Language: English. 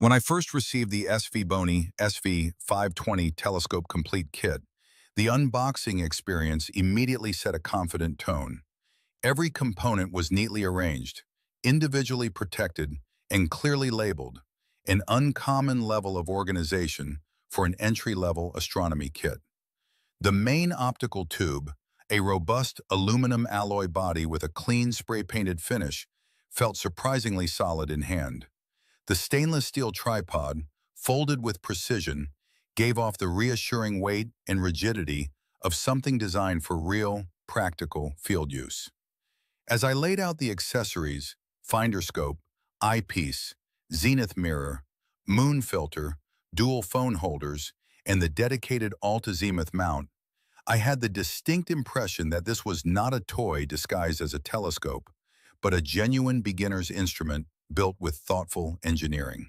When I first received the SVBONY SV520 Telescope Complete Kit, the unboxing experience immediately set a confident tone. Every component was neatly arranged, individually protected, and clearly labeled, an uncommon level of organization for an entry-level astronomy kit. The main optical tube, a robust aluminum alloy body with a clean spray-painted finish, felt surprisingly solid in hand. The stainless steel tripod, folded with precision, gave off the reassuring weight and rigidity of something designed for real, practical field use. As I laid out the accessories, finder scope, eyepiece, zenith mirror, moon filter, dual phone holders, and the dedicated altazimuth mount, I had the distinct impression that this was not a toy disguised as a telescope, but a genuine beginner's instrument built with thoughtful engineering.